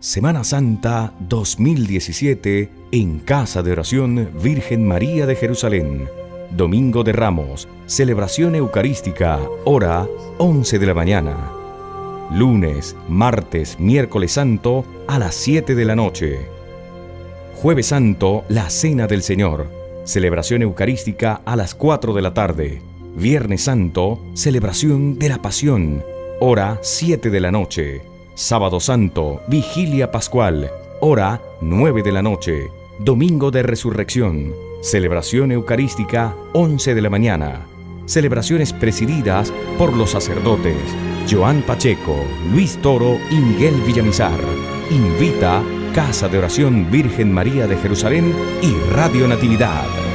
Semana Santa 2017 en Casa de Oración Virgen María de Jerusalén. Domingo de Ramos, celebración eucarística, hora 11 de la mañana. Lunes, martes, miércoles santo a las 7 de la noche. Jueves santo, la Cena del Señor, celebración eucarística a las 4 de la tarde. Viernes santo, celebración de la Pasión, hora 7 de la noche. Sábado santo, vigilia pascual, hora 9 de la noche. Domingo de resurrección, celebración eucarística 11 de la mañana. Celebraciones presididas por los sacerdotes Joan Pacheco, Luis Toro y Miguel Villamizar. Invita Casa de Oración Virgen María de Jerusalén y Radio Natividad.